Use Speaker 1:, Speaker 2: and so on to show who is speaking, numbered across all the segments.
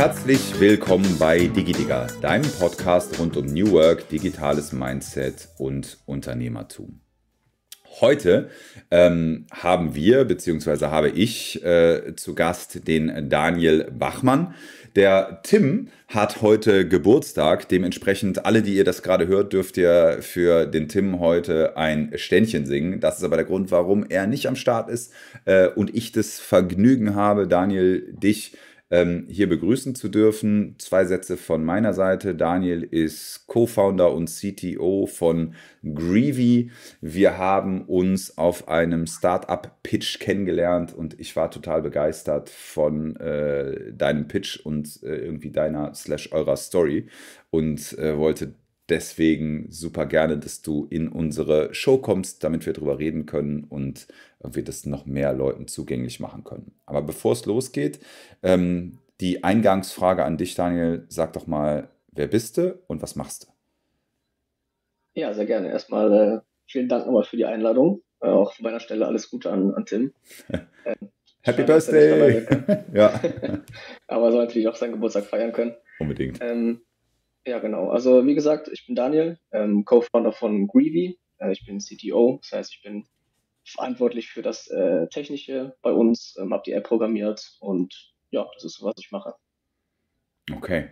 Speaker 1: Herzlich willkommen bei DigiDigger, deinem Podcast rund um New Work, digitales Mindset und Unternehmertum. Heute ähm, haben wir, beziehungsweise habe ich äh, zu Gast den Daniel Bachmann. Der Tim hat heute Geburtstag. Dementsprechend, alle, die ihr das gerade hört, dürft ihr für den Tim heute ein Ständchen singen. Das ist aber der Grund, warum er nicht am Start ist äh, und ich das Vergnügen habe, Daniel, dich ähm, hier begrüßen zu dürfen. Zwei Sätze von meiner Seite. Daniel ist Co-Founder und CTO von Greevy. Wir haben uns auf einem Startup-Pitch kennengelernt und ich war total begeistert von äh, deinem Pitch und äh, irgendwie deiner slash eurer Story und äh, wollte deswegen super gerne, dass du in unsere Show kommst, damit wir darüber reden können und wir das noch mehr Leuten zugänglich machen können. Aber bevor es losgeht, ähm, die Eingangsfrage an dich, Daniel, sag doch mal, wer bist du und was machst du?
Speaker 2: Ja, sehr gerne. Erstmal äh, vielen Dank nochmal für die Einladung. Äh, auch von meiner Stelle alles Gute an, an Tim.
Speaker 1: Äh, Happy Birthday!
Speaker 2: ja. Aber soll natürlich auch seinen Geburtstag feiern können.
Speaker 1: Unbedingt.
Speaker 2: Ähm, ja, genau. Also wie gesagt, ich bin Daniel, ähm, Co-Founder von Greevy. Äh, ich bin CTO, das heißt, ich bin verantwortlich für das äh, Technische bei uns, ähm, habe die App programmiert und ja, das ist, was ich mache.
Speaker 1: Okay.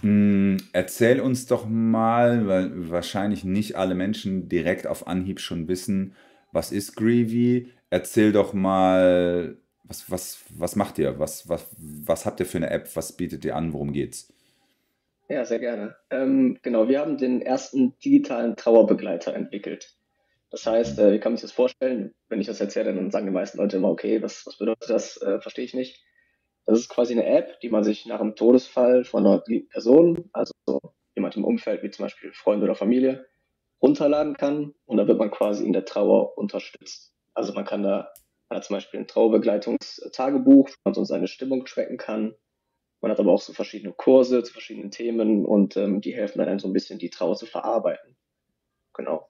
Speaker 1: Hm, erzähl uns doch mal, weil wahrscheinlich nicht alle Menschen direkt auf Anhieb schon wissen, was ist Greevy? Erzähl doch mal, was, was, was macht ihr? Was, was, was habt ihr für eine App? Was bietet ihr an? Worum geht's?
Speaker 2: Ja, sehr gerne. Ähm, genau, wir haben den ersten digitalen Trauerbegleiter entwickelt. Das heißt, äh, wie kann man sich das vorstellen? Wenn ich das erzähle, dann sagen die meisten Leute immer, okay, was, was bedeutet das? Äh, Verstehe ich nicht. Das ist quasi eine App, die man sich nach einem Todesfall von einer Person, also jemand im Umfeld, wie zum Beispiel Freunde oder Familie, runterladen kann. Und da wird man quasi in der Trauer unterstützt. Also man kann da, man hat zum Beispiel ein Trauerbegleitungstagebuch, wo man so seine Stimmung tracken kann man hat aber auch so verschiedene Kurse zu verschiedenen Themen und ähm, die helfen dann so ein bisschen, die Trauer zu verarbeiten. Genau.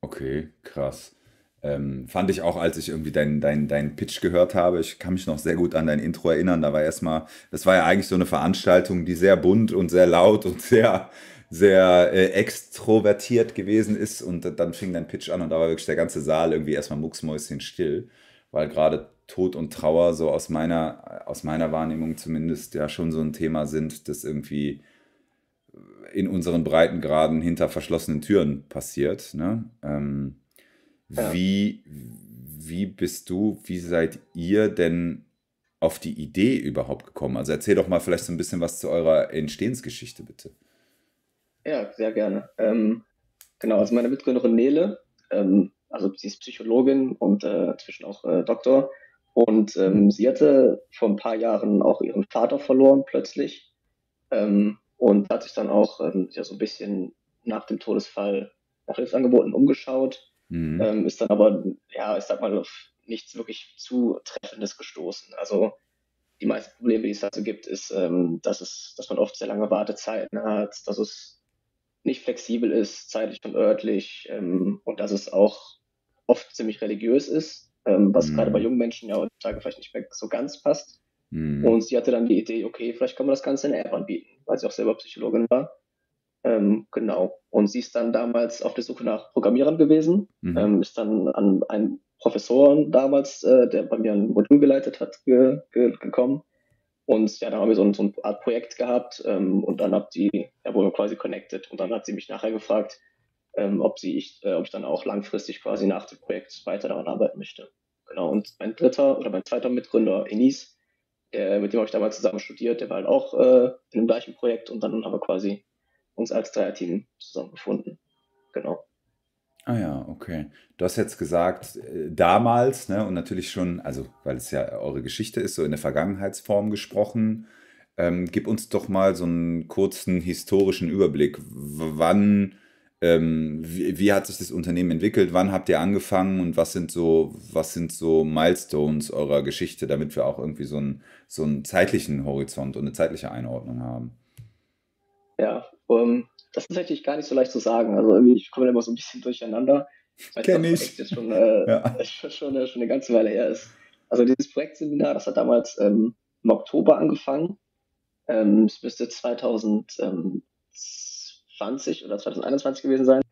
Speaker 1: Okay, krass. Ähm, fand ich auch, als ich irgendwie deinen dein, dein Pitch gehört habe. Ich kann mich noch sehr gut an dein Intro erinnern. Da war erstmal, das war ja eigentlich so eine Veranstaltung, die sehr bunt und sehr laut und sehr, sehr äh, extrovertiert gewesen ist. Und dann fing dein Pitch an und da war wirklich der ganze Saal irgendwie erstmal mucksmäuschen still, weil gerade Tod und Trauer so aus meiner, aus meiner Wahrnehmung zumindest ja schon so ein Thema sind, das irgendwie in unseren Breitengraden hinter verschlossenen Türen passiert. Ne? Ähm, ja. wie, wie bist du, wie seid ihr denn auf die Idee überhaupt gekommen? Also erzähl doch mal vielleicht so ein bisschen was zu eurer Entstehensgeschichte, bitte.
Speaker 2: Ja, sehr gerne. Ähm, genau, also meine Mitgründerin Nele, ähm, also sie ist Psychologin und äh, inzwischen auch äh, Doktor, und ähm, sie hatte vor ein paar Jahren auch ihren Vater verloren plötzlich ähm, und hat sich dann auch ähm, ja, so ein bisschen nach dem Todesfall nach Hilfsangeboten umgeschaut, mhm. ähm, ist dann aber, ja, ich sag mal, auf nichts wirklich Zutreffendes gestoßen. Also die meisten Probleme, die es dazu gibt, ist, ähm, dass, es, dass man oft sehr lange Wartezeiten hat, dass es nicht flexibel ist, zeitlich und örtlich ähm, und dass es auch oft ziemlich religiös ist ähm, was mhm. gerade bei jungen Menschen ja heutzutage vielleicht nicht mehr so ganz passt. Mhm. Und sie hatte dann die Idee, okay, vielleicht kann man das Ganze in der App anbieten, weil sie auch selber Psychologin war. Ähm, genau. Und sie ist dann damals auf der Suche nach Programmierern gewesen, mhm. ähm, ist dann an einen Professor damals, äh, der bei mir ein Modul geleitet hat, ge ge gekommen. Und ja, dann haben wir so, so eine Art Projekt gehabt ähm, und dann hat die, ja, wurden wir quasi connected und dann hat sie mich nachher gefragt, ähm, ob, sie ich, äh, ob ich dann auch langfristig quasi nach dem Projekt weiter daran arbeiten möchte. Genau, und mein dritter oder mein zweiter Mitgründer, Enis, der, mit dem habe ich damals zusammen studiert, der war halt auch äh, in dem gleichen Projekt und dann haben wir quasi uns als Dreierteam zusammengefunden. Genau.
Speaker 1: Ah ja, okay. Du hast jetzt gesagt, äh, damals, ne, und natürlich schon, also weil es ja eure Geschichte ist, so in der Vergangenheitsform gesprochen. Ähm, gib uns doch mal so einen kurzen historischen Überblick. W wann ähm, wie, wie, hat sich das Unternehmen entwickelt? Wann habt ihr angefangen und was sind so, was sind so Milestones eurer Geschichte, damit wir auch irgendwie so einen, so einen zeitlichen Horizont und eine zeitliche Einordnung haben?
Speaker 2: Ja, um, ähm, das ist tatsächlich gar nicht so leicht zu sagen. Also irgendwie, ich komme immer so ein bisschen durcheinander.
Speaker 1: Kenne ich.
Speaker 2: Jetzt schon, äh, ja. schon, schon, schon eine ganze Weile her ist. Also dieses Projektseminar, das hat damals ähm, im Oktober angefangen Ähm, es müsste 2020 oder 2021 gewesen sein.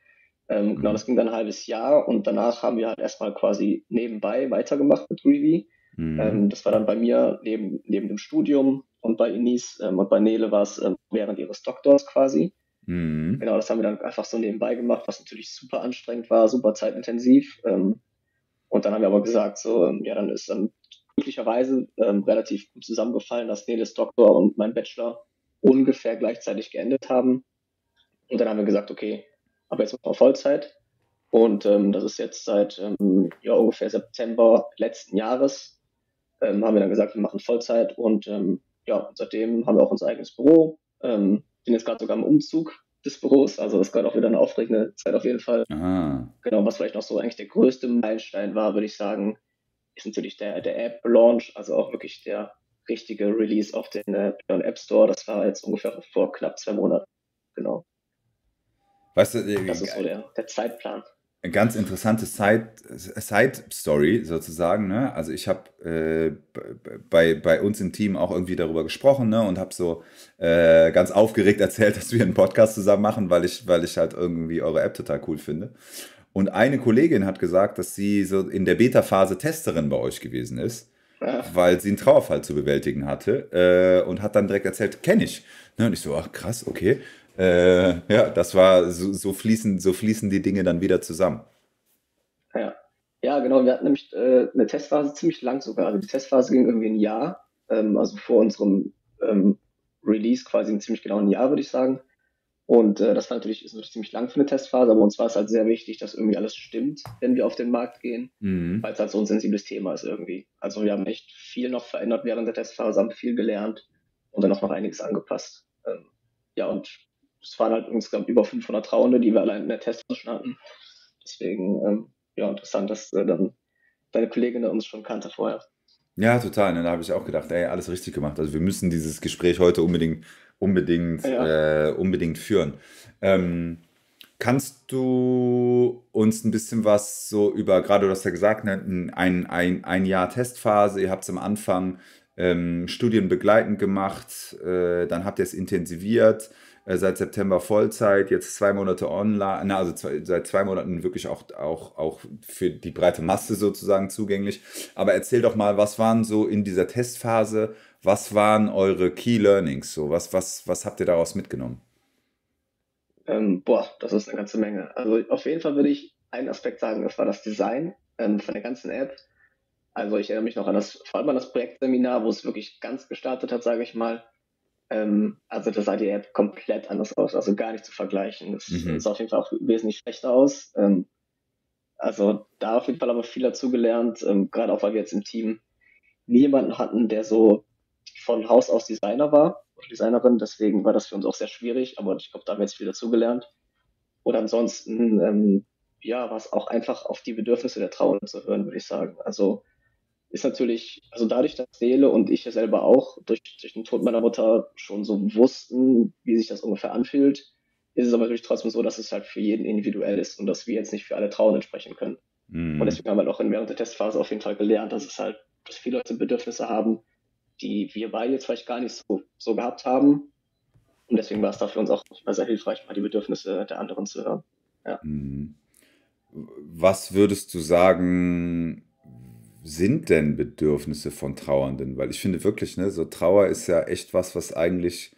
Speaker 2: Ähm, mhm. Genau, das ging dann ein halbes Jahr und danach haben wir halt erstmal quasi nebenbei weitergemacht mit Revi. Mhm. Ähm, das war dann bei mir neben, neben dem Studium und bei Inis ähm, und bei Nele war es ähm, während ihres Doktors quasi. Mhm. Genau, das haben wir dann einfach so nebenbei gemacht, was natürlich super anstrengend war, super zeitintensiv. Ähm, und dann haben wir aber gesagt, so, ähm, ja, dann ist dann glücklicherweise relativ gut zusammengefallen, dass Neles Doktor und mein Bachelor ungefähr gleichzeitig geendet haben. Und dann haben wir gesagt, okay, aber jetzt mal Vollzeit. Und ähm, das ist jetzt seit ähm, ja, ungefähr September letzten Jahres. Ähm, haben wir dann gesagt, wir machen Vollzeit und ähm, ja, seitdem haben wir auch unser eigenes Büro. Ähm, bin jetzt gerade sogar im Umzug des Büros, also das ist gerade auch wieder eine aufregende Zeit auf jeden Fall. Aha. Genau, was vielleicht noch so eigentlich der größte Meilenstein war, würde ich sagen, ist natürlich der, der App-Launch, also auch wirklich der richtige Release auf den äh, App Store. Das war jetzt ungefähr vor knapp zwei Monaten. Genau.
Speaker 1: Weißt du, äh,
Speaker 2: das ist so der, der Zeitplan.
Speaker 1: Eine ganz interessante Side-Story sozusagen. Ne? Also ich habe äh, bei, bei uns im Team auch irgendwie darüber gesprochen ne? und habe so äh, ganz aufgeregt erzählt, dass wir einen Podcast zusammen machen, weil ich, weil ich halt irgendwie eure App total cool finde. Und eine Kollegin hat gesagt, dass sie so in der Beta-Phase Testerin bei euch gewesen ist, ja. weil sie einen Trauerfall zu bewältigen hatte äh, und hat dann direkt erzählt, kenne ich. Ne? Und ich so, ach krass, okay. Äh, ja, das war, so, so, fließen, so fließen die Dinge dann wieder zusammen.
Speaker 2: Ja, ja genau. Wir hatten nämlich äh, eine Testphase ziemlich lang sogar. Also die Testphase ging irgendwie ein Jahr, ähm, also vor unserem ähm, Release quasi ein ziemlich genau ein Jahr, würde ich sagen. Und äh, das war natürlich, ist natürlich ziemlich lang für eine Testphase, aber uns war es halt sehr wichtig, dass irgendwie alles stimmt, wenn wir auf den Markt gehen, mhm. weil es halt so ein sensibles Thema ist irgendwie. Also wir haben echt viel noch verändert während der Testphase, haben viel gelernt und dann auch noch einiges angepasst. Ähm, ja, und es waren halt insgesamt über 500 Trauende, die wir allein in der Testphase schon hatten. Deswegen, ähm, ja, interessant, dass äh, dann deine Kollegin uns schon kannte vorher.
Speaker 1: Ja, total. Ne, da habe ich auch gedacht, ey, alles richtig gemacht. Also wir müssen dieses Gespräch heute unbedingt unbedingt, ja. äh, unbedingt führen. Ähm, kannst du uns ein bisschen was so über, gerade du hast ja gesagt, ne, ein, ein, ein Jahr Testphase, ihr habt es am Anfang ähm, studienbegleitend gemacht, äh, dann habt ihr es intensiviert, seit September Vollzeit, jetzt zwei Monate online, also zwei, seit zwei Monaten wirklich auch, auch, auch für die breite Masse sozusagen zugänglich. Aber erzähl doch mal, was waren so in dieser Testphase was waren eure Key Learnings? So, was, was, was habt ihr daraus mitgenommen?
Speaker 2: Ähm, boah, das ist eine ganze Menge. Also auf jeden Fall würde ich einen Aspekt sagen, das war das Design ähm, von der ganzen App. Also ich erinnere mich noch an das, vor allem an das Projektseminar, wo es wirklich ganz gestartet hat, sage ich mal. Ähm, also da sah die App komplett anders aus, also gar nicht zu vergleichen. Das mhm. sah auf jeden Fall auch wesentlich schlechter aus. Ähm, also da auf jeden Fall aber viel dazu gelernt, ähm, gerade auch weil wir jetzt im Team nie jemanden hatten, der so von Haus aus Designer war oder Designerin, deswegen war das für uns auch sehr schwierig, aber ich glaube, da haben wir jetzt viel dazugelernt. Oder ansonsten, ähm, ja, war es auch einfach auf die Bedürfnisse der Trauenden zu hören, würde ich sagen. Also ist natürlich, also dadurch, dass Seele und ich ja selber auch durch, durch den Tod meiner Mutter schon so wussten, wie sich das ungefähr anfühlt, ist es aber natürlich trotzdem so, dass es halt für jeden individuell ist und dass wir jetzt nicht für alle Trauenden sprechen können. Mm. Und deswegen haben wir auch in während der Testphase auf jeden Fall gelernt, dass es halt, dass viele Leute Bedürfnisse haben, die wir beide jetzt vielleicht gar nicht so, so gehabt haben. Und deswegen war es da für uns auch sehr hilfreich, mal die Bedürfnisse der anderen zu hören. Ja. Mhm.
Speaker 1: Was würdest du sagen, sind denn Bedürfnisse von Trauernden? Weil ich finde wirklich, ne, so Trauer ist ja echt was, was eigentlich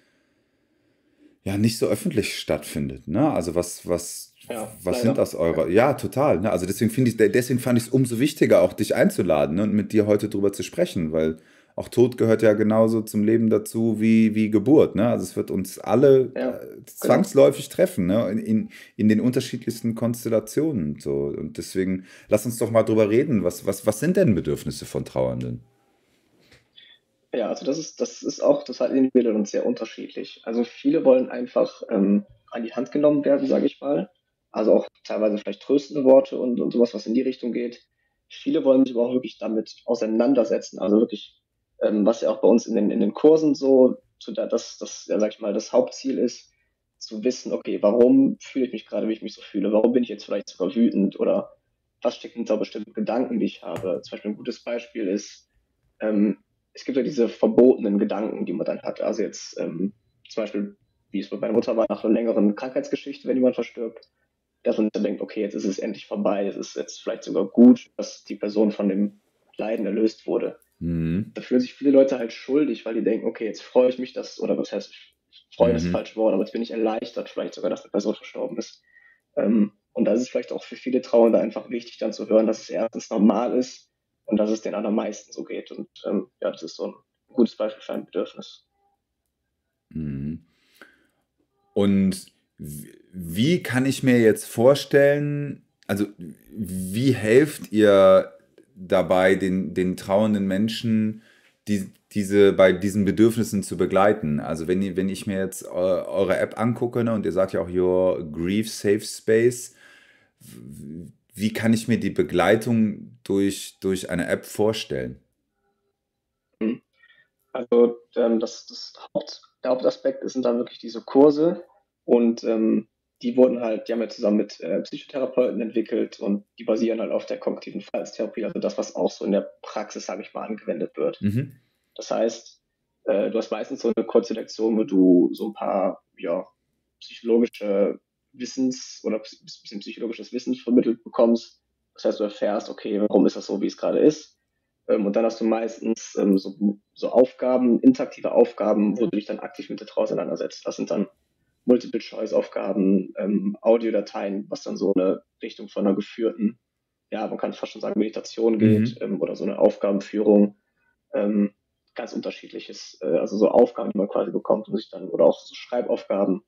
Speaker 1: ja nicht so öffentlich stattfindet. Ne? Also was, was, ja, was sind aus eurer? Ja, total. Ne? Also deswegen finde ich, deswegen fand ich es umso wichtiger, auch dich einzuladen ne? und mit dir heute drüber zu sprechen, weil auch Tod gehört ja genauso zum Leben dazu wie, wie Geburt. Ne? Also es wird uns alle ja, äh, genau. zwangsläufig treffen, ne? in, in, in, den unterschiedlichsten Konstellationen. So. Und deswegen lass uns doch mal drüber reden. Was, was, was sind denn Bedürfnisse von Trauernden?
Speaker 2: Ja, also das ist, das ist auch total individuell und sehr unterschiedlich. Also viele wollen einfach ähm, an die Hand genommen werden, sage ich mal. Also auch teilweise vielleicht tröstende Worte und, und sowas, was in die Richtung geht. Viele wollen sich aber auch wirklich damit auseinandersetzen, also wirklich ähm, was ja auch bei uns in den, in den Kursen so, so da, das, das, ja, sag ich mal, das Hauptziel ist, zu wissen, okay, warum fühle ich mich gerade, wie ich mich so fühle? Warum bin ich jetzt vielleicht sogar wütend oder was steckt hinter bestimmten Gedanken, die ich habe? Zum Beispiel ein gutes Beispiel ist, ähm, es gibt ja diese verbotenen Gedanken, die man dann hat. Also jetzt ähm, zum Beispiel, wie es bei meiner Mutter war, nach einer längeren Krankheitsgeschichte, wenn jemand verstirbt, dass man dann denkt, okay, jetzt ist es endlich vorbei, es ist jetzt vielleicht sogar gut, dass die Person von dem Leiden erlöst wurde. Mhm. Da fühlen sich viele Leute halt schuldig, weil die denken, okay, jetzt freue ich mich, dass, oder was heißt, freuen mhm. ist falsch Wort, aber jetzt bin ich erleichtert, vielleicht sogar, dass eine Person verstorben ist. Ähm, und da ist es vielleicht auch für viele Trauernde einfach wichtig, dann zu hören, dass es erstens normal ist und dass es den allermeisten so geht. Und ähm, ja, das ist so ein gutes Beispiel für ein Bedürfnis.
Speaker 1: Mhm. Und wie kann ich mir jetzt vorstellen, also wie helft ihr dabei, den, den trauernden Menschen die, diese, bei diesen Bedürfnissen zu begleiten. Also wenn, wenn ich mir jetzt eure App angucke ne, und ihr sagt ja auch Your Grief Safe Space, wie kann ich mir die Begleitung durch, durch eine App vorstellen?
Speaker 2: Mhm. Also ähm, das, das Haupt, der Hauptaspekt sind dann wirklich diese Kurse und ähm, die wurden halt, die haben wir zusammen mit äh, Psychotherapeuten entwickelt und die basieren halt auf der kognitiven Verhaltenstherapie, also das, was auch so in der Praxis, sage ich mal, angewendet wird. Mhm. Das heißt, äh, du hast meistens so eine kurze Lektion, wo du so ein paar ja, psychologische Wissens- oder ein bisschen psychologisches Wissen vermittelt bekommst. Das heißt, du erfährst, okay, warum ist das so, wie es gerade ist. Ähm, und dann hast du meistens ähm, so, so Aufgaben, interaktive Aufgaben, wo du dich dann aktiv mit der Trauer auseinandersetzt. Das sind dann Multiple-Choice-Aufgaben, ähm, Audiodateien, was dann so eine Richtung von einer geführten, ja, man kann fast schon sagen, Meditation mhm. geht mhm. ähm, oder so eine Aufgabenführung. Ähm, ganz unterschiedliches, äh, also so Aufgaben, die man quasi bekommt, um sich dann, oder auch so Schreibaufgaben,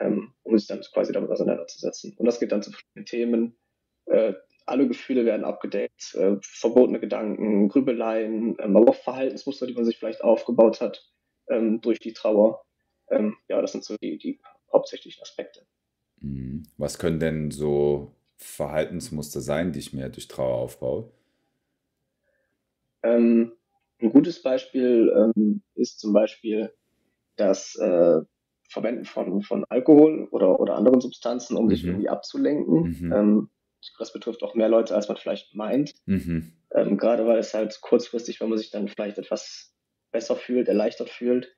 Speaker 2: ähm, um sich dann quasi damit auseinanderzusetzen. Und das geht dann zu verschiedenen Themen. Äh, alle Gefühle werden abgedeckt, äh, verbotene Gedanken, Grübeleien, ähm, aber auch Verhaltensmuster, die man sich vielleicht aufgebaut hat ähm, durch die Trauer. Ähm, ja, das sind so die, die hauptsächlichen Aspekte.
Speaker 1: Mhm. Was können denn so Verhaltensmuster sein, die ich mir durch Trauer aufbaue?
Speaker 2: Ähm, ein gutes Beispiel ähm, ist zum Beispiel das äh, Verwenden von, von Alkohol oder, oder anderen Substanzen, um mhm. sich irgendwie abzulenken. Mhm. Ähm, das betrifft auch mehr Leute, als man vielleicht meint. Mhm. Ähm, gerade weil es halt kurzfristig, wenn man sich dann vielleicht etwas besser fühlt, erleichtert fühlt.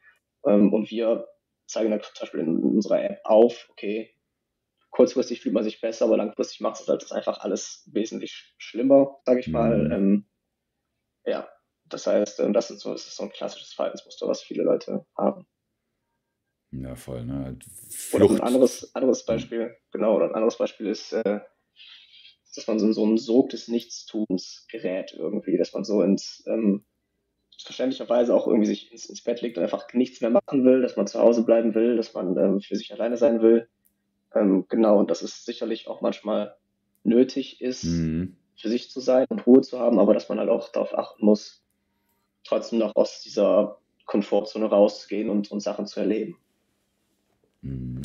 Speaker 2: Ähm, und wir zeigen dann zum Beispiel in unserer App auf, okay, kurzfristig fühlt man sich besser, aber langfristig macht es halt einfach alles wesentlich schlimmer, sage ich mal. Mhm. Ähm, ja, das heißt, äh, das ist, so, das ist so ein klassisches Verhaltensmuster, was viele Leute haben.
Speaker 1: Ja, voll, ne?
Speaker 2: Flucht. Oder ein anderes, anderes Beispiel, genau, oder ein anderes Beispiel ist, äh, dass man so in so einem Sog des Nichtstuns gerät irgendwie, dass man so ins, ähm, verständlicherweise auch irgendwie sich ins, ins, Bett legt und einfach nichts mehr machen will, dass man zu Hause bleiben will, dass man ähm, für sich alleine sein will. Ähm, genau, und dass es sicherlich auch manchmal nötig ist, mhm. für sich zu sein und Ruhe zu haben, aber dass man halt auch darauf achten muss, trotzdem noch aus dieser Komfortzone rauszugehen und, und Sachen zu erleben.
Speaker 1: Mhm.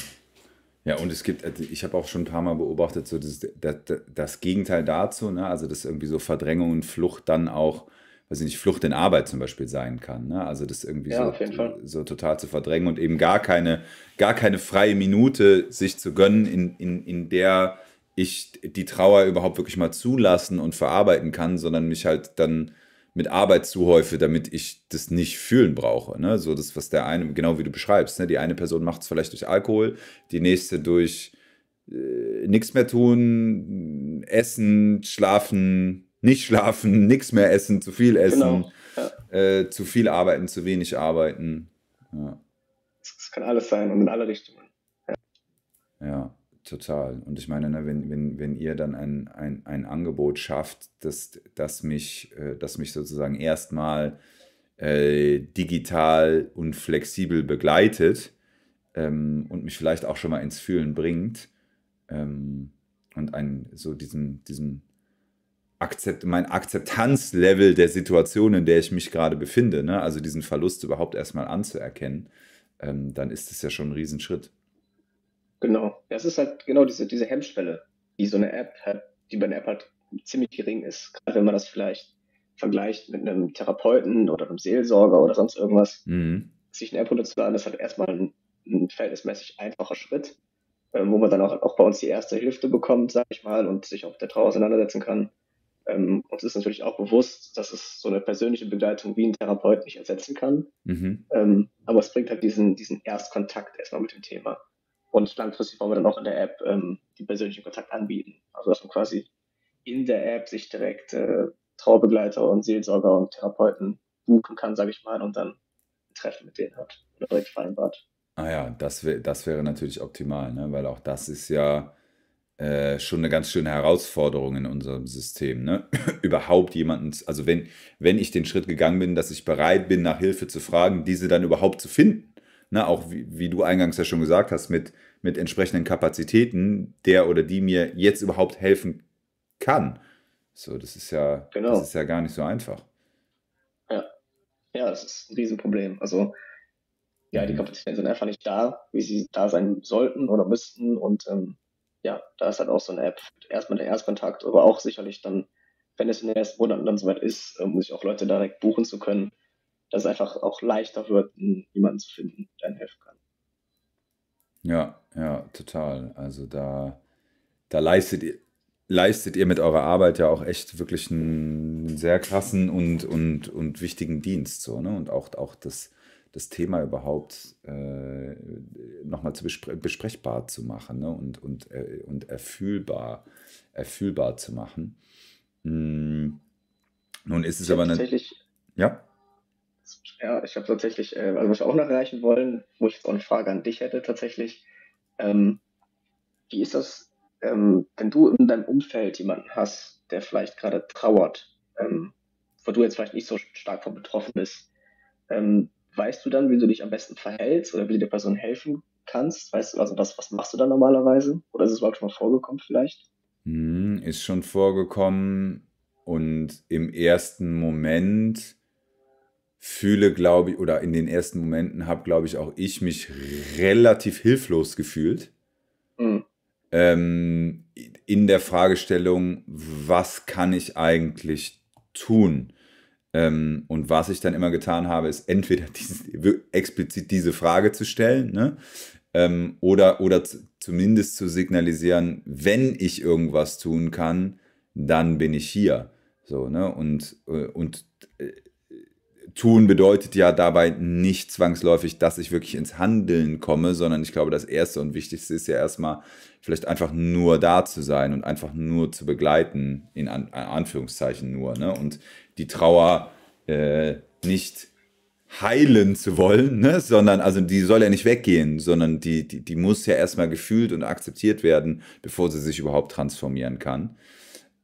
Speaker 1: Ja, und es gibt, also ich habe auch schon ein paar Mal beobachtet, so das, das, das Gegenteil dazu, ne? also dass irgendwie so Verdrängung und Flucht dann auch, weiß ich nicht, Flucht in Arbeit zum Beispiel sein kann. Ne? Also das irgendwie ja, so, so total zu verdrängen und eben gar keine, gar keine freie Minute sich zu gönnen, in, in, in der ich die Trauer überhaupt wirklich mal zulassen und verarbeiten kann, sondern mich halt dann mit Arbeit zuhäufe, damit ich das nicht fühlen brauche. Ne? So das, was der eine, genau wie du beschreibst, ne? die eine Person macht es vielleicht durch Alkohol, die nächste durch äh, nichts mehr tun, essen, schlafen, nicht schlafen, nichts mehr essen, zu viel essen, genau. ja. äh, zu viel arbeiten, zu wenig arbeiten. Ja.
Speaker 2: Das kann alles sein und in alle Richtungen.
Speaker 1: Ja. ja. Total. Und ich meine, ne, wenn, wenn, wenn ihr dann ein, ein, ein Angebot schafft, das, das, mich, äh, das mich sozusagen erstmal äh, digital und flexibel begleitet ähm, und mich vielleicht auch schon mal ins Fühlen bringt ähm, und ein, so diesen, diesen Akzept, mein Akzeptanzlevel der Situation, in der ich mich gerade befinde, ne? also diesen Verlust überhaupt erstmal anzuerkennen, ähm, dann ist es ja schon ein Riesenschritt.
Speaker 2: Genau. Ja, es ist halt genau diese, diese Hemmschwelle, die so eine App hat, die bei einer App halt ziemlich gering ist. Gerade wenn man das vielleicht vergleicht mit einem Therapeuten oder einem Seelsorger oder sonst irgendwas. Mhm. Sich eine App runterzuladen, ist halt erstmal ein, ein verhältnismäßig einfacher Schritt, äh, wo man dann auch, auch bei uns die erste Hilfe bekommt, sag ich mal, und sich auch der Trauer auseinandersetzen kann. Ähm, uns ist natürlich auch bewusst, dass es so eine persönliche Begleitung wie ein Therapeut nicht ersetzen kann. Mhm. Ähm, aber es bringt halt diesen, diesen Erstkontakt erstmal mit dem Thema. Und langfristig wollen wir dann auch in der App ähm, den persönlichen Kontakt anbieten. Also dass man quasi in der App sich direkt äh, Trauerbegleiter und Seelsorger und Therapeuten buchen kann, sage ich mal, und dann ein Treffen mit denen hat oder direkt vereinbart.
Speaker 1: Ah ja, das, wär, das wäre natürlich optimal, ne? weil auch das ist ja äh, schon eine ganz schöne Herausforderung in unserem System. Ne? überhaupt jemanden, also wenn, wenn ich den Schritt gegangen bin, dass ich bereit bin, nach Hilfe zu fragen, diese dann überhaupt zu finden. Ne? Auch wie, wie du eingangs ja schon gesagt hast, mit, mit entsprechenden Kapazitäten, der oder die mir jetzt überhaupt helfen kann. So, das ist ja, genau. das ist ja gar nicht so einfach.
Speaker 2: Ja, ja, das ist ein Riesenproblem. Also ja, die mhm. Kapazitäten sind einfach nicht da, wie sie da sein sollten oder müssten. Und ähm, ja, da ist halt auch so eine App erstmal der Erstkontakt, aber auch sicherlich dann, wenn es in den ersten Monaten dann soweit ist, äh, muss ich auch Leute direkt buchen zu können, dass es einfach auch leichter wird, jemanden zu finden, der ihnen helfen kann.
Speaker 1: Ja, ja, total. Also da, da leistet ihr, leistet ihr mit eurer Arbeit ja auch echt wirklich einen sehr krassen und, und, und wichtigen Dienst. So, ne? Und auch, auch das, das Thema überhaupt äh, nochmal zu bespre besprechbar zu machen ne? und, und, äh, und erfühlbar, erfühlbar zu machen. Hm. Nun ist es
Speaker 2: ich
Speaker 1: aber eine.
Speaker 2: Tatsächlich, ja? Ja, ich habe tatsächlich, äh, also was wir auch noch erreichen wollen, wo ich jetzt auch eine Frage an dich hätte, tatsächlich. Ähm, wie ist das, ähm, wenn du in deinem Umfeld jemanden hast, der vielleicht gerade trauert, ähm, wo du jetzt vielleicht nicht so stark von betroffen bist? Ähm, weißt du dann, wie du dich am besten verhältst oder wie du der Person helfen kannst? Weißt du, also was, was machst du dann normalerweise? Oder ist es überhaupt schon mal vorgekommen vielleicht?
Speaker 1: Hm, ist schon vorgekommen und im ersten Moment fühle, glaube ich, oder in den ersten Momenten habe, glaube ich, auch ich mich relativ hilflos gefühlt. Mhm. Ähm, in der Fragestellung, was kann ich eigentlich tun? Ähm, und was ich dann immer getan habe, ist entweder diese, explizit diese Frage zu stellen, ne? Ähm, oder, oder zumindest zu signalisieren, wenn ich irgendwas tun kann, dann bin ich hier. So, ne? Und, äh, und äh, tun bedeutet ja dabei nicht zwangsläufig, dass ich wirklich ins Handeln komme, sondern ich glaube, das Erste und Wichtigste ist ja erstmal vielleicht einfach nur da zu sein und einfach nur zu begleiten, in An Anführungszeichen nur. Ne? Und die Trauer äh, nicht heilen zu wollen, ne? sondern also die soll ja nicht weggehen, sondern die, die, die muss ja erstmal gefühlt und akzeptiert werden, bevor sie sich überhaupt transformieren kann.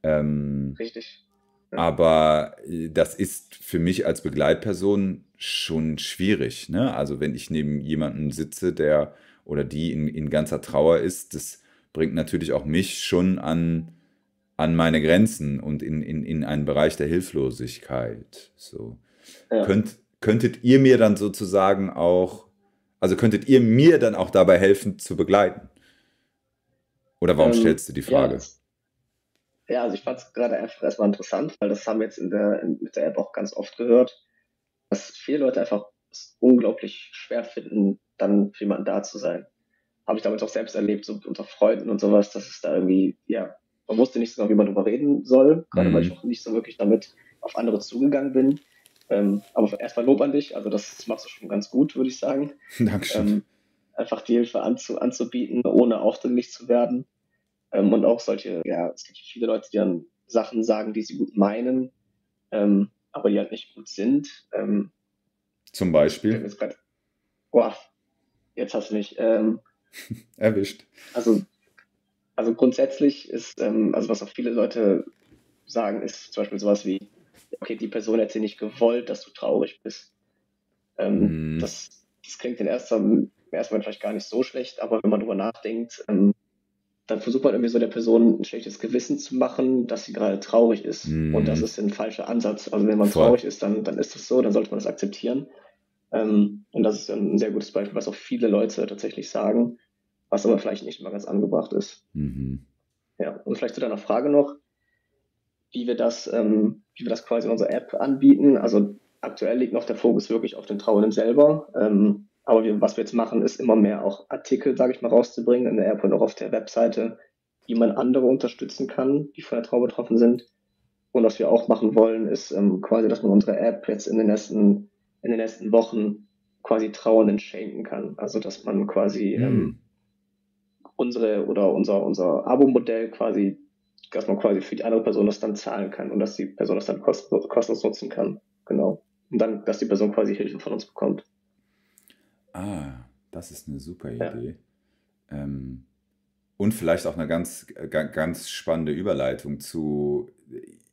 Speaker 1: Ähm,
Speaker 2: Richtig.
Speaker 1: Aber äh, das ist für mich als Begleitperson schon schwierig. Ne? Also wenn ich neben jemandem sitze, der oder die in, in ganzer Trauer ist, das bringt natürlich auch mich schon an, an meine Grenzen und in, in, in einen Bereich der Hilflosigkeit. So. Ja. Könnt, könntet ihr mir dann sozusagen auch, also könntet ihr mir dann auch dabei helfen zu begleiten? Oder warum ähm, stellst du die Frage?
Speaker 2: Ja, ja also ich fand es gerade einfach erstmal interessant, weil das haben wir jetzt in der, in, mit der App auch ganz oft gehört, dass viele Leute einfach es unglaublich schwer finden, dann für jemanden da zu sein. Habe ich damals auch selbst erlebt, so unter Freunden und sowas, dass es da irgendwie, ja, man wusste nicht so genau, wie man darüber reden soll, gerade mhm. weil ich auch nicht so wirklich damit auf andere zugegangen bin. Ähm, aber erstmal Lob an dich, also das, machst du schon ganz gut, würde ich sagen.
Speaker 1: Dankeschön. Ähm,
Speaker 2: einfach die Hilfe anzu, anzubieten, ohne aufdringlich zu werden. Ähm, und auch solche, ja, es gibt viele Leute, die dann Sachen sagen, die sie gut meinen, ähm, aber die halt nicht gut sind. Ähm,
Speaker 1: Zum Beispiel?
Speaker 2: Jetzt, grad, boah, jetzt hast du mich
Speaker 1: ähm, erwischt.
Speaker 2: Also also grundsätzlich ist, ähm, also was auch viele Leute sagen, ist zum Beispiel sowas wie, okay, die Person hat sie nicht gewollt, dass du traurig bist. Mm. das, das klingt in erster, im ersten Moment vielleicht gar nicht so schlecht, aber wenn man darüber nachdenkt, ähm, dann versucht man irgendwie so der Person ein schlechtes Gewissen zu machen, dass sie gerade traurig ist. Mm. Und das ist ein falscher Ansatz. Also wenn man Voll. traurig ist, dann, dann ist das so, dann sollte man das akzeptieren. Ähm, und das ist ein sehr gutes Beispiel, was auch viele Leute tatsächlich sagen was aber vielleicht nicht immer ganz angebracht ist. Mhm. Ja, und vielleicht zu deiner Frage noch, wie wir das, ähm, wie wir das quasi in unserer App anbieten. Also aktuell liegt noch der Fokus wirklich auf den Trauernden selber. Ähm, aber wir, was wir jetzt machen, ist immer mehr auch Artikel, sage ich mal, rauszubringen in der App und auch auf der Webseite, wie man andere unterstützen kann, die von der Trauer betroffen sind. Und was wir auch machen wollen, ist ähm, quasi, dass man unsere App jetzt in den nächsten, in den nächsten Wochen quasi Trauenden schenken kann. Also dass man quasi mhm. ähm, unsere oder unser, unser Abo-Modell quasi, dass man quasi für die andere Person das dann zahlen kann und dass die Person das dann kost kostenlos nutzen kann. Genau. Und dann, dass die Person quasi Hilfe von uns bekommt.
Speaker 1: Ah, das ist eine super Idee. Ja. Ähm, und vielleicht auch eine ganz, ganz spannende Überleitung zu,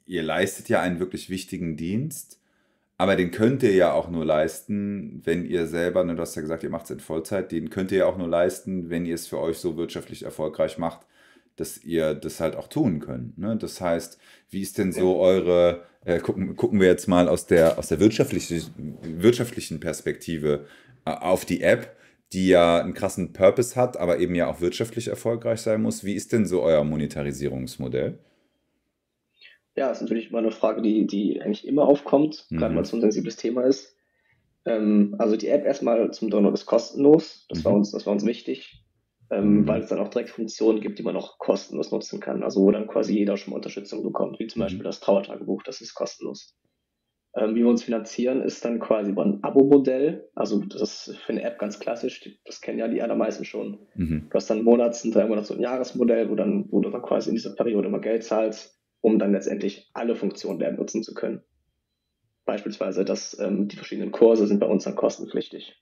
Speaker 1: ihr leistet ja einen wirklich wichtigen Dienst, aber den könnt ihr ja auch nur leisten, wenn ihr selber, ne, du hast ja gesagt, ihr macht es in Vollzeit, den könnt ihr ja auch nur leisten, wenn ihr es für euch so wirtschaftlich erfolgreich macht, dass ihr das halt auch tun könnt. Ne? Das heißt, wie ist denn so eure, äh, gucken, gucken wir jetzt mal aus der, aus der wirtschaftlichen, wirtschaftlichen Perspektive auf die App die ja einen krassen Purpose hat, aber eben ja auch wirtschaftlich erfolgreich sein muss. Wie ist denn so euer Monetarisierungsmodell?
Speaker 2: Ja, das ist natürlich immer eine Frage, die, die eigentlich immer aufkommt, mhm. gerade weil es so ein sensibles Thema ist. Ähm, also die App erstmal zum Download ist kostenlos. Das, mhm. war, uns, das war uns wichtig, ähm, mhm. weil es dann auch direkt Funktionen gibt, die man auch kostenlos nutzen kann. Also wo dann quasi jeder schon mal Unterstützung bekommt, wie zum mhm. Beispiel das Trauertagebuch, das ist kostenlos. Ähm, wie wir uns finanzieren, ist dann quasi über ein Abo-Modell. Also das ist für eine App ganz klassisch, das kennen ja die allermeisten schon. Mhm. Du hast dann Monats- und drei Monats- und ein Jahresmodell, wo, dann, wo du dann quasi in dieser Periode immer Geld zahlst, um dann letztendlich alle Funktionen der App nutzen zu können. Beispielsweise, dass ähm, die verschiedenen Kurse sind bei uns dann kostenpflichtig.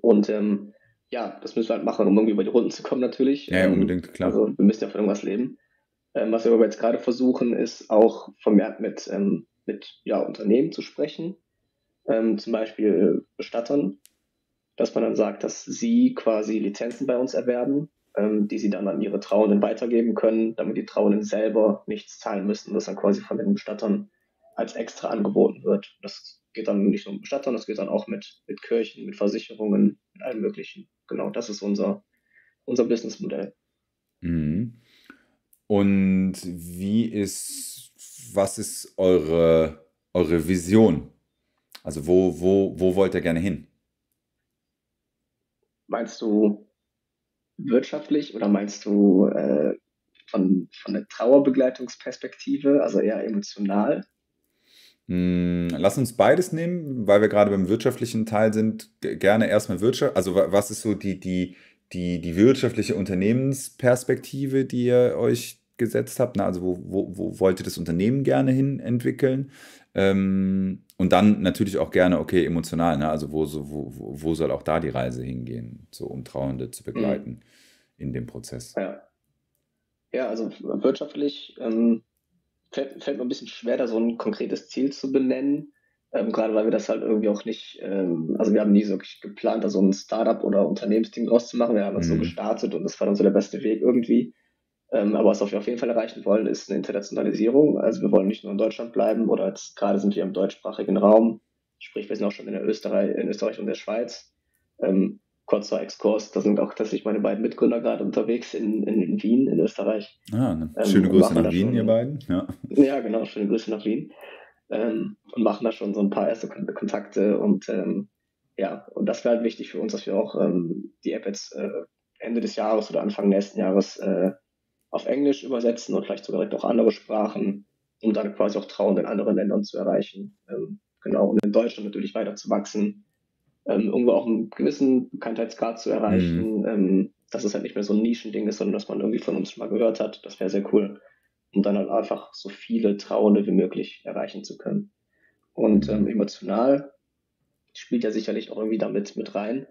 Speaker 2: Und ähm, ja, das müssen wir halt machen, um irgendwie über die Runden zu kommen natürlich.
Speaker 1: Ja, unbedingt, klar.
Speaker 2: Also wir müssen ja von irgendwas leben. Ähm, was wir aber jetzt gerade versuchen, ist auch vermehrt mit ähm, mit ja, Unternehmen zu sprechen, ähm, zum Beispiel Bestattern, dass man dann sagt, dass sie quasi Lizenzen bei uns erwerben, ähm, die sie dann an ihre Trauenden weitergeben können, damit die Trauenden selber nichts zahlen müssen, das dann quasi von den Bestattern als extra angeboten wird. Das geht dann nicht nur um Bestattern, das geht dann auch mit, mit Kirchen, mit Versicherungen, mit allem Möglichen. Genau, das ist unser, unser Businessmodell.
Speaker 1: Mhm. Und wie ist was ist eure, eure Vision? Also wo, wo, wo wollt ihr gerne hin?
Speaker 2: Meinst du wirtschaftlich oder meinst du äh, von, von der Trauerbegleitungsperspektive, also eher emotional?
Speaker 1: Hm, lass uns beides nehmen, weil wir gerade beim wirtschaftlichen Teil sind. Gerne erstmal Wirtschaft. Also was ist so die, die, die, die wirtschaftliche Unternehmensperspektive, die ihr euch gesetzt habt. Ne? Also wo, wo, wo wollt ihr das Unternehmen gerne hin entwickeln? Ähm, und dann natürlich auch gerne, okay, emotional, ne? also wo, so, wo, wo soll auch da die Reise hingehen, so um Trauernde zu begleiten mhm. in dem Prozess?
Speaker 2: Ja, ja also wirtschaftlich ähm, fällt, fällt mir ein bisschen schwer, da so ein konkretes Ziel zu benennen. Ähm, gerade weil wir das halt irgendwie auch nicht, ähm, also wir haben nie so wirklich geplant, da so ein Startup oder Unternehmensteam draus zu machen. Wir haben das mhm. so gestartet und das war dann so der beste Weg irgendwie. Ähm, aber was wir auf jeden Fall erreichen wollen, ist eine Internationalisierung. Also wir wollen nicht nur in Deutschland bleiben oder jetzt gerade sind wir im deutschsprachigen Raum. Sprich, wir sind auch schon in, Österreich, in Österreich und der Schweiz. Ähm, kurzer Exkurs, da sind auch tatsächlich meine beiden Mitgründer gerade unterwegs in, in, in Wien, in Österreich.
Speaker 1: Ah, ne. schöne ähm, Grüße nach Wien, schon, ihr beiden. Ja.
Speaker 2: ja, genau, schöne Grüße nach Wien. Ähm, und machen da schon so ein paar erste Kontakte und ähm, ja, und das wäre halt wichtig für uns, dass wir auch ähm, die App jetzt äh, Ende des Jahres oder Anfang nächsten Jahres äh, auf Englisch übersetzen und vielleicht sogar direkt auch andere Sprachen, um dann quasi auch Trauen in anderen Ländern zu erreichen. Ähm, genau, und in Deutschland natürlich weiter zu wachsen, ähm, irgendwo auch einen gewissen Bekanntheitsgrad zu erreichen, mhm. ähm, dass es halt nicht mehr so ein Nischending ist, sondern dass man irgendwie von uns schon mal gehört hat. Das wäre sehr cool, um dann halt einfach so viele Trauende wie möglich erreichen zu können. Und ähm, emotional spielt ja sicherlich auch irgendwie damit mit rein.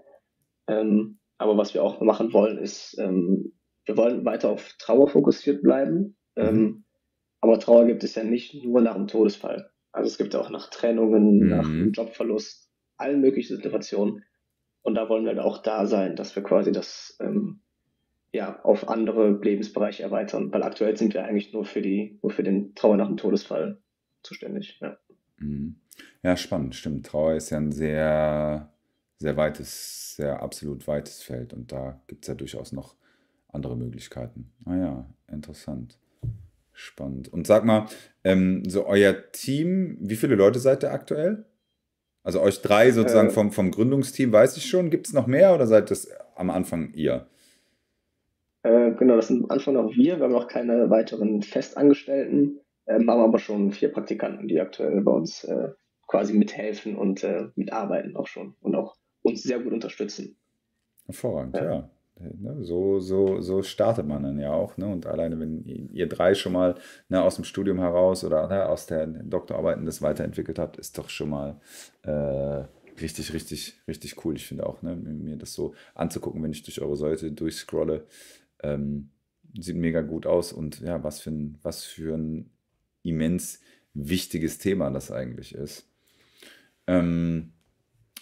Speaker 2: Ähm, aber was wir auch machen wollen, ist ähm, wir wollen weiter auf Trauer fokussiert bleiben. Mhm. Ähm, aber Trauer gibt es ja nicht nur nach dem Todesfall. Also es gibt auch nach Trennungen, mhm. nach Jobverlust, allen möglichen Situationen. Und da wollen wir halt auch da sein, dass wir quasi das ähm, ja, auf andere Lebensbereiche erweitern. Weil aktuell sind wir eigentlich nur für die, nur für den Trauer nach dem Todesfall zuständig. Ja,
Speaker 1: mhm. ja spannend, stimmt. Trauer ist ja ein sehr, sehr weites, sehr absolut weites Feld und da gibt es ja durchaus noch andere Möglichkeiten. Ah ja, interessant. Spannend. Und sag mal, ähm, so euer Team, wie viele Leute seid ihr aktuell? Also euch drei sozusagen äh, vom, vom Gründungsteam, weiß ich schon. Gibt es noch mehr oder seid das am Anfang ihr?
Speaker 2: Äh, genau, das sind am Anfang noch wir. Wir haben noch keine weiteren Festangestellten. Ähm, haben aber schon vier Praktikanten, die aktuell bei uns äh, quasi mithelfen und äh, mitarbeiten auch schon und auch uns sehr gut unterstützen.
Speaker 1: Hervorragend, ja. ja. Ne, so, so, so startet man dann ja auch. Ne? Und alleine, wenn ihr drei schon mal ne, aus dem Studium heraus oder ne, aus der Doktorarbeiten das weiterentwickelt habt, ist doch schon mal äh, richtig, richtig, richtig cool. Ich finde auch, ne, mir das so anzugucken, wenn ich durch eure Seite durchscrolle, ähm, sieht mega gut aus und ja, was für ein, was für ein immens wichtiges Thema das eigentlich ist. Ähm,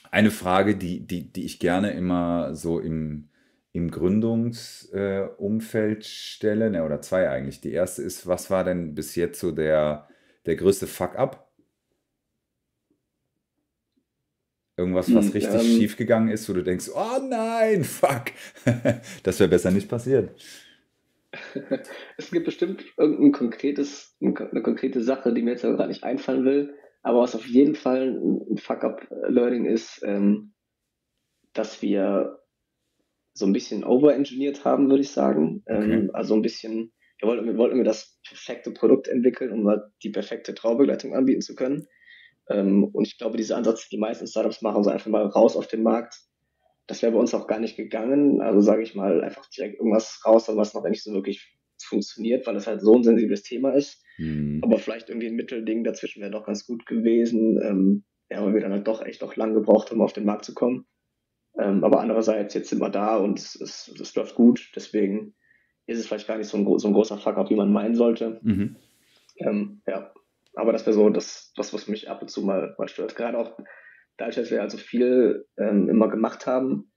Speaker 1: eine Frage, die, die, die ich gerne immer so im, im Gründungsumfeld äh, stelle, ne, oder zwei eigentlich. Die erste ist, was war denn bis jetzt so der, der größte Fuck-up? Irgendwas, was hm, richtig ähm, schief gegangen ist, wo du denkst, oh nein, fuck, das wäre besser nicht passiert.
Speaker 2: es gibt bestimmt irgendein konkretes, eine konkrete Sache, die mir jetzt gerade nicht einfallen will. Aber was auf jeden Fall ein Fuck-up-Learning ist, ähm, dass wir so ein bisschen overengineert haben, würde ich sagen. Ähm, okay. Also ein bisschen, wir wollten, wir wollten das perfekte Produkt entwickeln, um mal die perfekte Traubegleitung anbieten zu können. Ähm, und ich glaube, dieser Ansatz, die meisten Startups machen, so einfach mal raus auf den Markt. Das wäre bei uns auch gar nicht gegangen. Also sage ich mal, einfach direkt irgendwas raus, was noch nicht so wirklich funktioniert, weil es halt so ein sensibles Thema ist. Mhm. Aber vielleicht irgendwie ein Mittelding dazwischen wäre doch ganz gut gewesen. Ähm, ja, weil wir dann halt doch echt auch lang gebraucht haben, auf den Markt zu kommen. Ähm, aber andererseits, jetzt sind wir da und es, es, es, läuft gut. Deswegen ist es vielleicht gar nicht so ein, so ein großer Fuck-up, wie man meinen sollte. Mhm. Ähm, ja, aber das wäre so das, das, was mich ab und zu mal, mal stört. Gerade auch dadurch, dass wir also viel ähm, immer gemacht haben,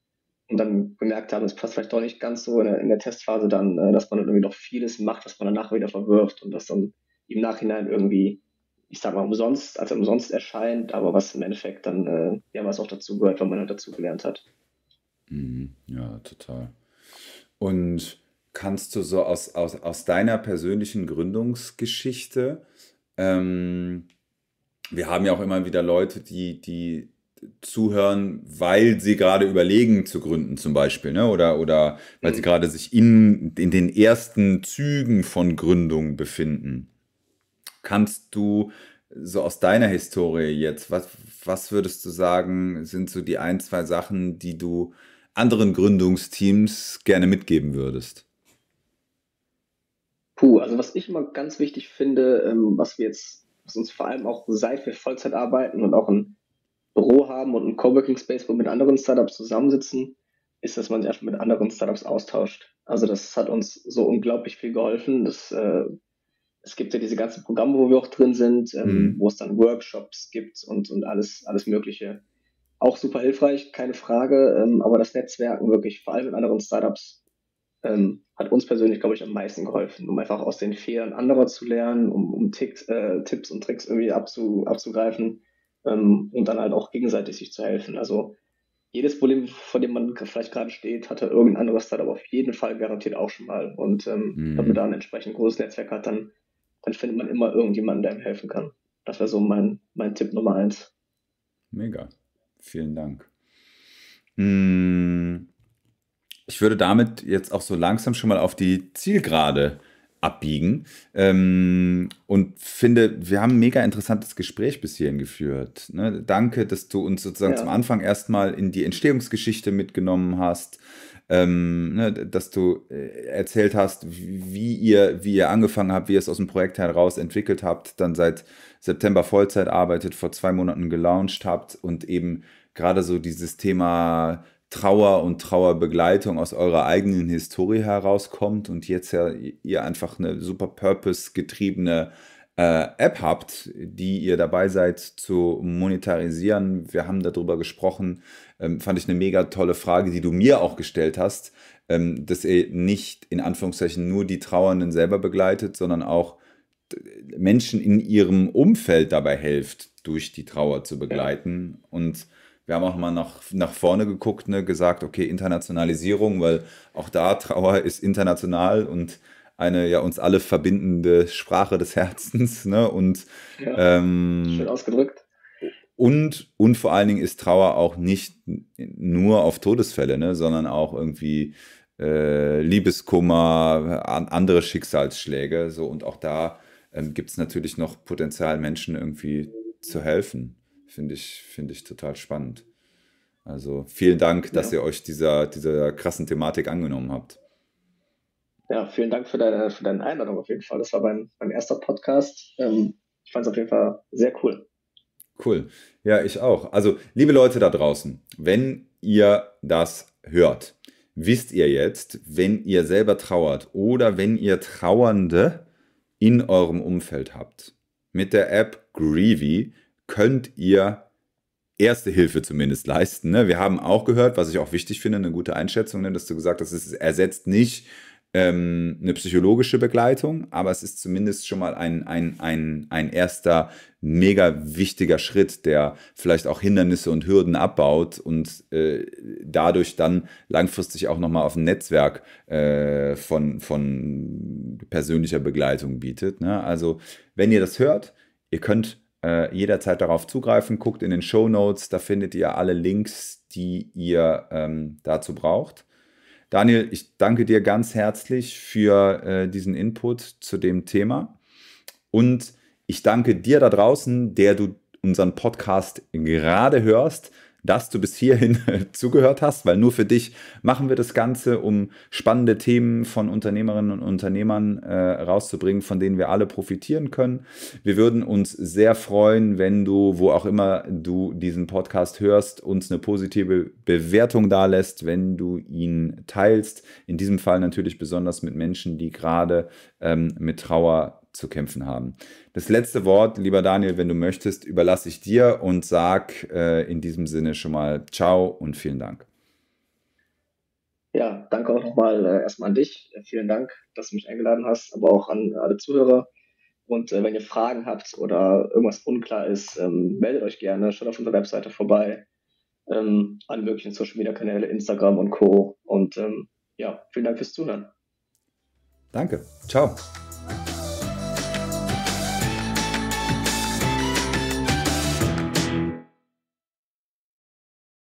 Speaker 2: und dann gemerkt haben, es passt vielleicht doch nicht ganz so in der, in der Testphase dann, äh, dass man dann irgendwie noch vieles macht, was man danach wieder verwirft und das dann im Nachhinein irgendwie, ich sag mal, umsonst, also umsonst erscheint, aber was im Endeffekt dann, äh, ja, was auch dazu gehört, weil man halt dazu gelernt hat.
Speaker 1: Mhm. Ja, total. Und kannst du so aus, aus, aus deiner persönlichen Gründungsgeschichte, ähm, wir haben ja auch immer wieder Leute, die, die zuhören, weil sie gerade überlegen zu gründen zum Beispiel, ne? oder, oder weil sie mhm. gerade sich in, in den ersten Zügen von Gründung befinden. Kannst du so aus deiner Historie jetzt, was, was würdest du sagen, sind so die ein, zwei Sachen, die du anderen Gründungsteams gerne mitgeben würdest?
Speaker 2: Puh, also was ich immer ganz wichtig finde, ähm, was wir jetzt, was uns vor allem auch seit wir Vollzeit arbeiten und auch ein Büro haben und einen Coworking Space, wo wir mit anderen Startups zusammensitzen, ist, dass man sich erstmal mit anderen Startups austauscht. Also das hat uns so unglaublich viel geholfen. Das, äh, es gibt ja diese ganzen Programme, wo wir auch drin sind, ähm, mhm. wo es dann Workshops gibt und, und alles, alles Mögliche. Auch super hilfreich, keine Frage. Ähm, aber das Netzwerken wirklich, vor allem mit anderen Startups, ähm, hat uns persönlich, glaube ich, am meisten geholfen, um einfach aus den Fehlern anderer zu lernen, um, um Tick, äh, Tipps und Tricks irgendwie abzu, abzugreifen ähm, und dann halt auch gegenseitig sich zu helfen. Also jedes Problem, vor dem man vielleicht gerade steht, hatte irgendein anderes Startup auf jeden Fall garantiert auch schon mal. Und ähm, mhm. wenn man da ein entsprechend großes Netzwerk hat, dann, dann findet man immer irgendjemanden, der einem helfen kann. Das wäre so mein, mein Tipp Nummer eins.
Speaker 1: Mega. Vielen Dank. Hm. Ich würde damit jetzt auch so langsam schon mal auf die Zielgerade abbiegen. Ähm, und finde, wir haben ein mega interessantes Gespräch bis hierhin geführt. Ne? Danke, dass du uns sozusagen ja. zum Anfang erstmal in die Entstehungsgeschichte mitgenommen hast. Ähm, ne, dass du äh, erzählt hast, wie ihr, wie ihr angefangen habt, wie ihr es aus dem Projekt heraus entwickelt habt, dann seit September Vollzeit arbeitet, vor zwei Monaten gelauncht habt und eben gerade so dieses Thema Trauer und Trauerbegleitung aus eurer eigenen Historie herauskommt und jetzt ja ihr einfach eine super purpose-getriebene äh, App habt, die ihr dabei seid zu monetarisieren. Wir haben darüber gesprochen, ähm, fand ich eine mega tolle Frage, die du mir auch gestellt hast, ähm, dass ihr nicht in Anführungszeichen nur die Trauernden selber begleitet, sondern auch Menschen in ihrem Umfeld dabei helft, durch die Trauer zu begleiten. Und wir haben auch mal nach, nach vorne geguckt, ne, gesagt, okay, Internationalisierung, weil auch da Trauer ist international und eine ja uns alle verbindende Sprache des Herzens. Ne, und, ja, ähm,
Speaker 2: schön ausgedrückt.
Speaker 1: Und, und vor allen Dingen ist Trauer auch nicht nur auf Todesfälle, ne, sondern auch irgendwie äh, Liebeskummer, an, andere Schicksalsschläge. So, und auch da ähm, gibt es natürlich noch Potenzial, Menschen irgendwie zu helfen. Finde ich, find ich total spannend. Also vielen Dank, dass ja. ihr euch dieser, dieser krassen Thematik angenommen habt.
Speaker 2: Ja, vielen Dank für deine, für deine Einladung auf jeden Fall. Das war mein, mein erster Podcast. Ähm, ich fand es auf jeden Fall sehr cool.
Speaker 1: Cool. Ja, ich auch. Also, liebe Leute da draußen, wenn ihr das hört, wisst ihr jetzt, wenn ihr selber trauert oder wenn ihr Trauernde in eurem Umfeld habt, mit der App Greevy könnt ihr erste Hilfe zumindest leisten. Ne? Wir haben auch gehört, was ich auch wichtig finde, eine gute Einschätzung, ne, dass du gesagt hast, es ersetzt nicht ähm, eine psychologische Begleitung, aber es ist zumindest schon mal ein, ein, ein, ein erster mega wichtiger Schritt, der vielleicht auch Hindernisse und Hürden abbaut und äh, dadurch dann langfristig auch nochmal auf ein Netzwerk äh, von, von persönlicher Begleitung bietet. Ne? Also wenn ihr das hört, ihr könnt äh, jederzeit darauf zugreifen, guckt in den Show Notes, da findet ihr alle Links, die ihr ähm, dazu braucht. Daniel, ich danke dir ganz herzlich für äh, diesen Input zu dem Thema. Und ich danke dir da draußen, der du unseren Podcast gerade hörst dass du bis hierhin zugehört hast, weil nur für dich machen wir das Ganze, um spannende Themen von Unternehmerinnen und Unternehmern äh, rauszubringen, von denen wir alle profitieren können. Wir würden uns sehr freuen, wenn du, wo auch immer du diesen Podcast hörst, uns eine positive Bewertung dalässt, wenn du ihn teilst. In diesem Fall natürlich besonders mit Menschen, die gerade ähm, mit Trauer zu kämpfen haben. Das letzte Wort, lieber Daniel, wenn du möchtest, überlasse ich dir und sag äh, in diesem Sinne schon mal Ciao und vielen Dank.
Speaker 2: Ja, danke auch nochmal äh, erstmal an dich. Äh, vielen Dank, dass du mich eingeladen hast, aber auch an alle Zuhörer. Und äh, wenn ihr Fragen habt oder irgendwas unklar ist, ähm, meldet euch gerne, schaut auf unserer Webseite vorbei. Ähm, alle möglichen Social Media Kanäle, Instagram und Co. Und ähm, ja, vielen Dank fürs Zuhören.
Speaker 1: Danke. Ciao.